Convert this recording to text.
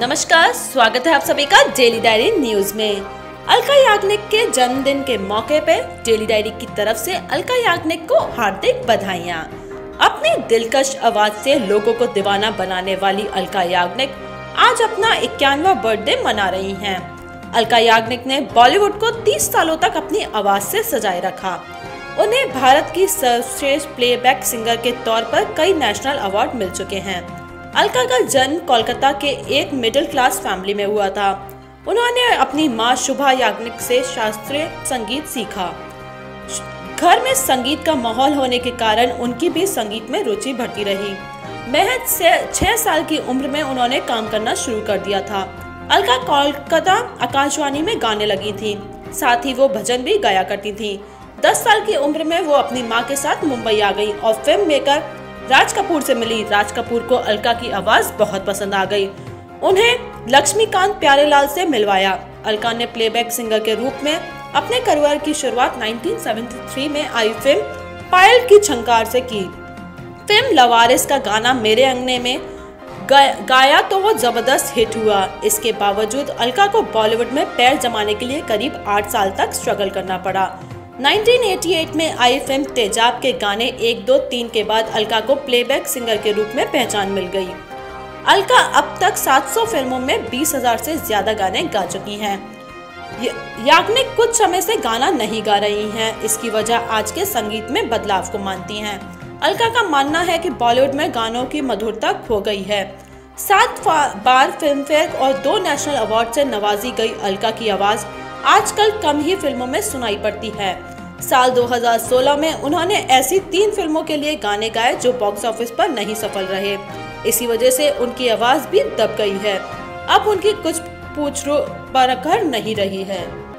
नमस्कार, स्वागत है आप सभी का डेली डायरी न्यूज़ में। अलका याग्निक के जन्मदिन के मौके पे डेली डायरी की तरफ़ से अलका याग्निक को हार्दिक बधाइयाँ। अपनी दिलकश आवाज़ से लोगों को दीवाना बनाने वाली अलका याग्निक आज अपना इक्यानवा बर्थडे मना रही हैं। अलका याग्निक ने बॉलीवुड को 30 सालों तक अपनी आवाज़ से सजाए रखा। उन्हें भारत की सर्वश्रेष्ठ प्लेबैक सिंगर के तौर पर कई नेशनल अवार्ड मिल चुके हैं। अलका का जन्म कोलकाता के एक मिडिल क्लास फैमिली में हुआ था। उन्होंने अपनी माँ शुभा याग्निक से शास्त्रीय संगीत सीखा। घर में संगीत का माहौल होने के कारण उनकी भी संगीत में रुचि बढ़ती रही। महज से छह साल की उम्र में उन्होंने काम करना शुरू कर दिया था। अलका कोलकाता आकाशवाणी में गाने लगी थी। साथ ही वो भजन भी गाया करती थी। दस साल की उम्र में वो अपनी माँ के साथ मुंबई आ गई और फ़िल्म मेकर राज कपूर से मिली राज कपूर को अलका की आवाज़ बहुत पसंद आ गई। उन्हें लक्ष्मीकांत प्यारेलाल से मिलवाया। अलका ने प्लेबैक सिंगर के रूप में अपने करियर की शुरुआत 1973 में आई फ़िल्म पायल की छंकार से की। फ़िल्म लवारिस का गाना मेरे अंगने में गाया तो वो ज़बरदस्त हिट हुआ। इसके बावजूद अलका को बॉलीवुड में पैर जमाने के लिए करीब आठ साल तक स्ट्रगल करना पड़ा। 1988 में आई तेजाब के गाने एक दो तीन के बाद अलका को प्लेबैक सिंगर के रूप में पहचान मिल गई। अलका अब तक 700 फ़िल्मों में 20,000 से ज़्यादा गाने गा चुकी हैं। याग्निक कुछ समय से गाना नहीं गा रही हैं। इसकी वजह आज के संगीत में बदलाव को मानती हैं। अलका का मानना है कि बॉलीवुड में गानों की मधुरता खो गई है। सात बार फ़िल्म फेयर और दो नेशनल अवार्ड से नवाजी गई अलका की आवाज़। आजकल कम ही फ़िल्मों में सुनाई पड़ती है। साल 2016 में उन्होंने ऐसी तीन फ़िल्मों के लिए गाने गाए जो बॉक्स ऑफ़िस पर नहीं सफल रहे। इसी वजह से उनकी आवाज़ भी दब गई है। अब उनकी कुछ पूछ पर नहीं रही है।